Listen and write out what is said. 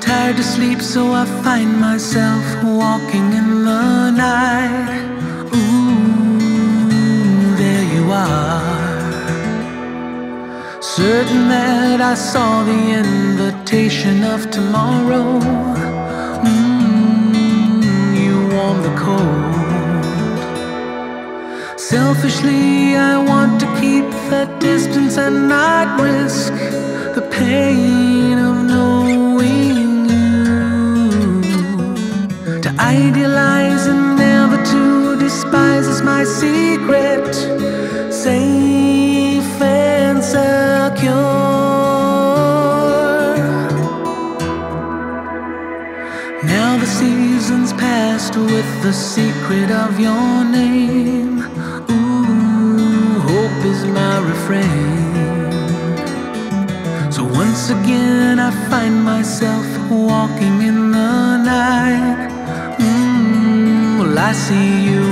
tired to sleep, so I find myself walking in the night. Ooh, there you are. Certain that I saw the invitation of tomorrow. Mm, you warm the cold. Selfishly, I want to keep the distance and not risk idealize and never to despise is my secret, safe and secure. Now the seasons passed with the secret of your name. Ooh, hope is my refrain. So once again, I find see you